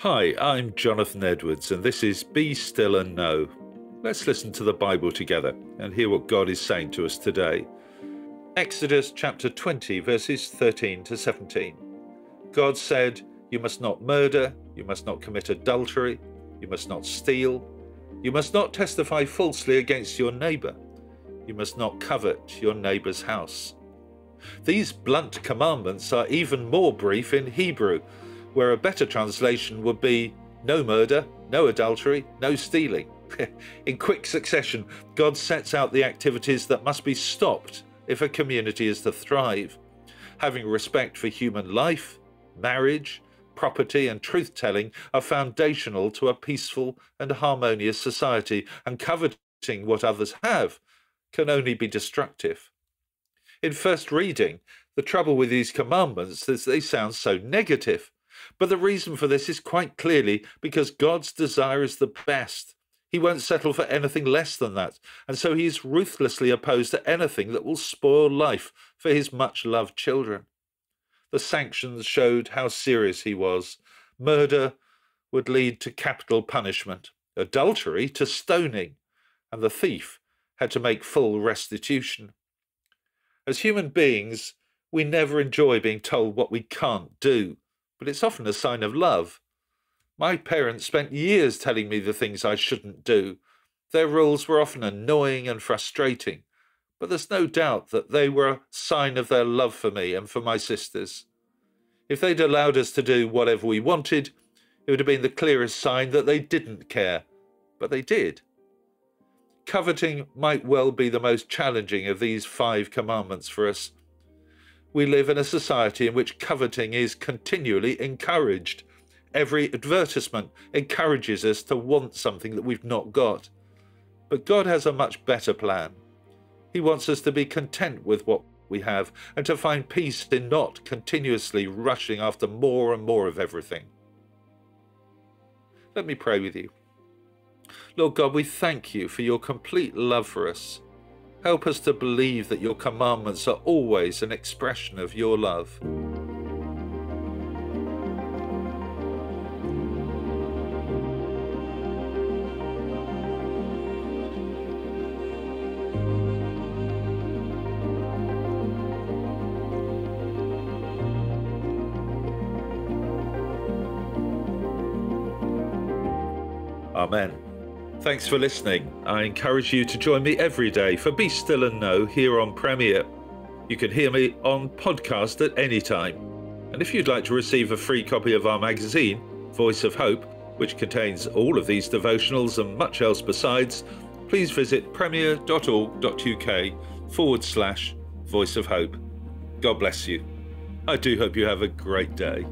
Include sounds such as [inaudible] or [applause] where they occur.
Hi, I'm Jonathan Edwards, and this is Be Still and Know. Let's listen to the Bible together and hear what God is saying to us today. Exodus chapter 20, verses 13 to 17. God said, You must not murder, you must not commit adultery, you must not steal, you must not testify falsely against your neighbor, you must not covet your neighbor's house. These blunt commandments are even more brief in Hebrew where a better translation would be no murder, no adultery, no stealing. [laughs] In quick succession, God sets out the activities that must be stopped if a community is to thrive. Having respect for human life, marriage, property, and truth telling are foundational to a peaceful and harmonious society, and coveting what others have can only be destructive. In first reading, the trouble with these commandments is they sound so negative. But the reason for this is quite clearly because God's desire is the best. He won't settle for anything less than that, and so he is ruthlessly opposed to anything that will spoil life for his much loved children. The sanctions showed how serious he was. Murder would lead to capital punishment, adultery to stoning, and the thief had to make full restitution. As human beings, we never enjoy being told what we can't do but it's often a sign of love. My parents spent years telling me the things I shouldn't do. Their rules were often annoying and frustrating, but there's no doubt that they were a sign of their love for me and for my sisters. If they'd allowed us to do whatever we wanted, it would have been the clearest sign that they didn't care, but they did. Coveting might well be the most challenging of these five commandments for us, we live in a society in which coveting is continually encouraged. Every advertisement encourages us to want something that we've not got. But God has a much better plan. He wants us to be content with what we have and to find peace in not continuously rushing after more and more of everything. Let me pray with you. Lord God, we thank you for your complete love for us Help us to believe that your commandments are always an expression of your love. Amen. Thanks for listening. I encourage you to join me every day for Be Still and Know here on Premier. You can hear me on podcast at any time. And if you'd like to receive a free copy of our magazine, Voice of Hope, which contains all of these devotionals and much else besides, please visit premier.org.uk forward slash Voice of Hope. God bless you. I do hope you have a great day.